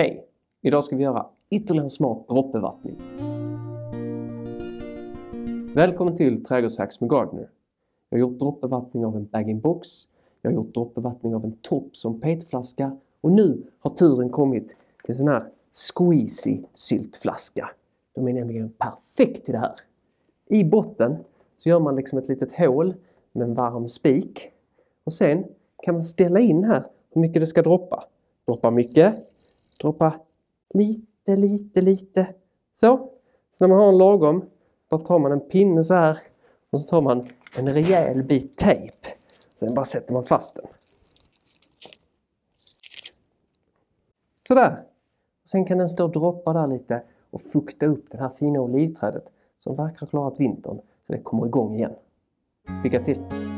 Hej! Idag ska vi göra ytterligare en smart droppbevattning. Välkommen till Trädgårdshacks med Gardner. Jag har gjort droppbevattning av en bag-in-box, jag har gjort droppbevattning av en topp som petflaska och nu har turen kommit till en sån här squeezy syltflaska. De är nämligen perfekt till det här. I botten så gör man liksom ett litet hål med en varm spik och sen kan man ställa in här hur mycket det ska droppa. Droppa mycket, droppa lite, lite, lite. Så. Så när man har en lagom, då tar man en pinne så här och så tar man en rejäl bit tejp. Sen bara sätter man fast den. Sådär. Sen kan den stå och droppa där lite och fukta upp det här fina olivträdet som verkar ha klarat vintern så det kommer igång igen. Lycka till!